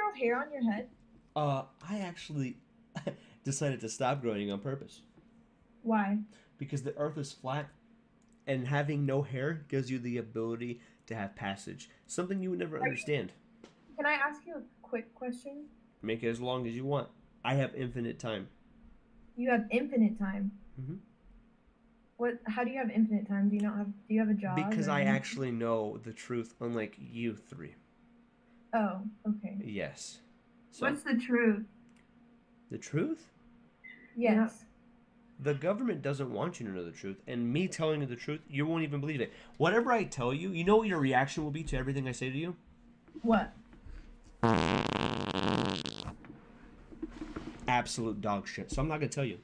grow hair on your head? Uh, I actually decided to stop growing on purpose Why? because the Earth is flat, and having no hair gives you the ability to have passage. Something you would never Are you- understand. Can I ask you a quick question? Make it as long as you want. I have infinite time. You have infinite time. Mhm. What? How do you have infinite time? Do you not have? Do you have a job? Because I actually know the truth, unlike you three. Oh, okay. Yes. So What's the truth? the truth? Yes. The government doesn't want you to know the truth, and me telling you the truth, you won't even believe it. Whatever I tell you, you know what your reaction will be to everything I say to you? What? Absolute dog shit. So I'm not gonna tell you.